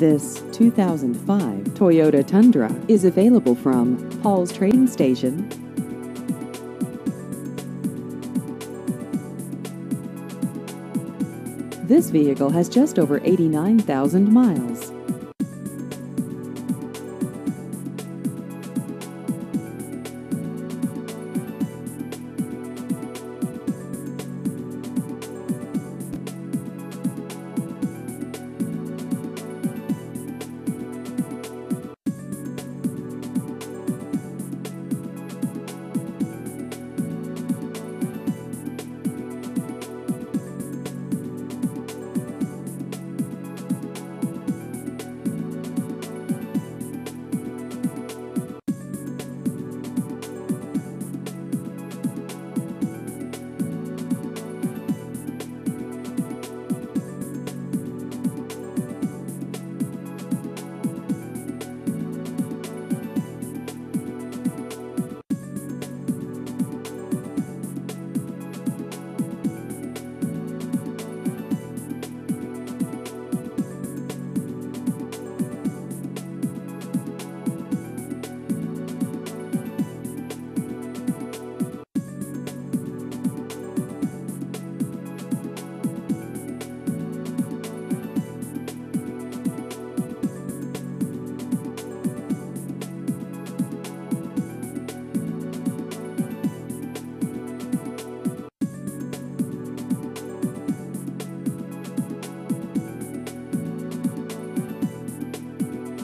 This 2005 Toyota Tundra is available from Paul's Trading Station. This vehicle has just over 89,000 miles.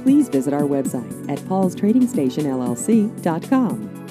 Please visit our website at paulstradingstationllc.com.